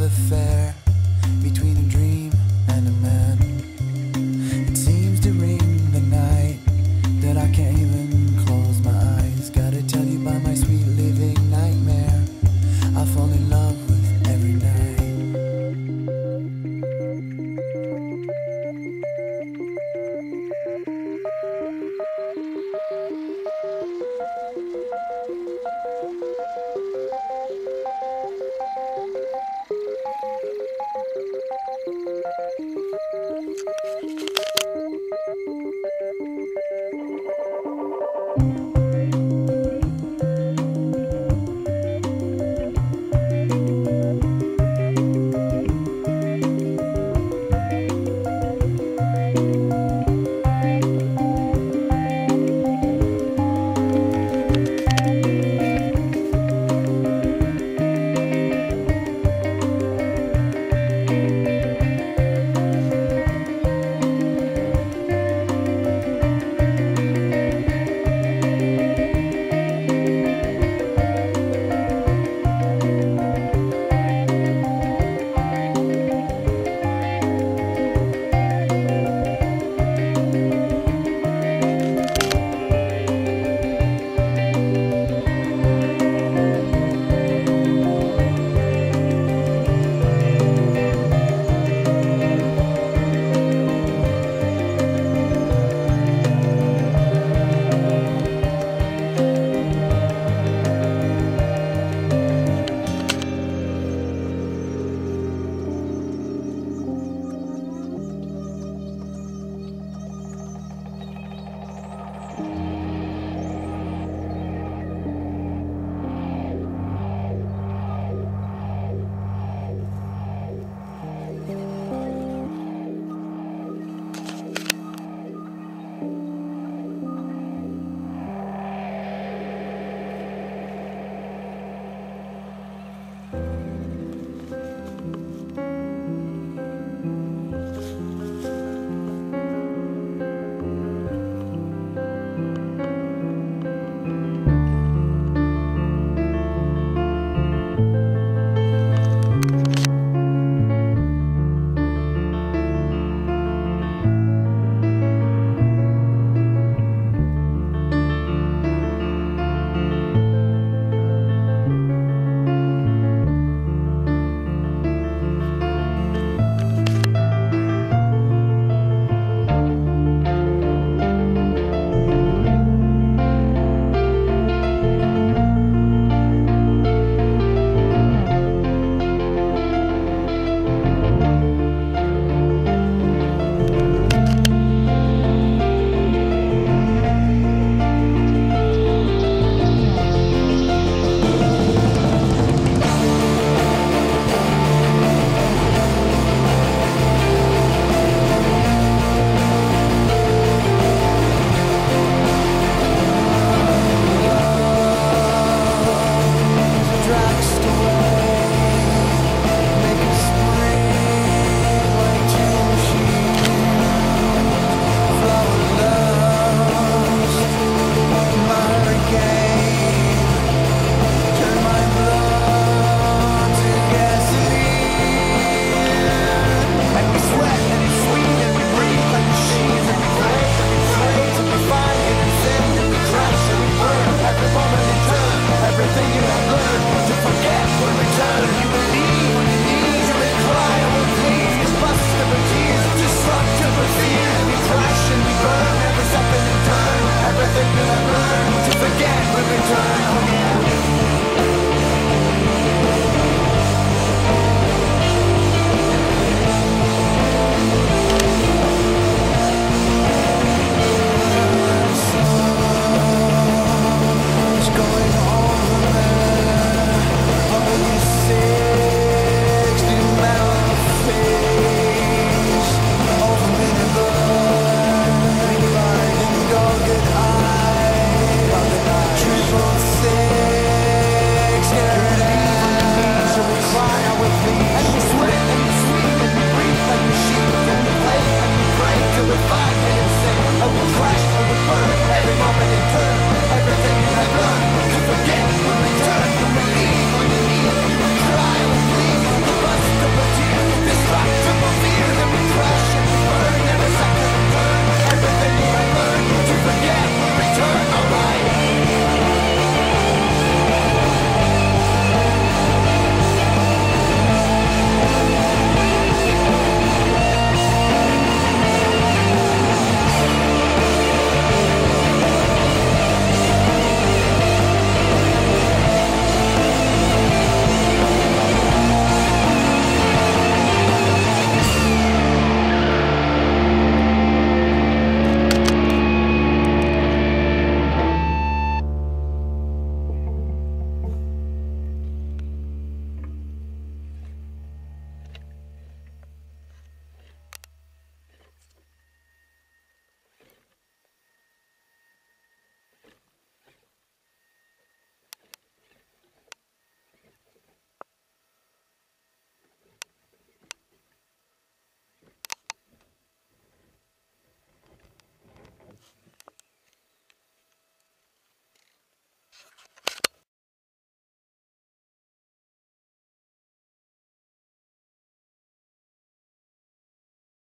Affair between a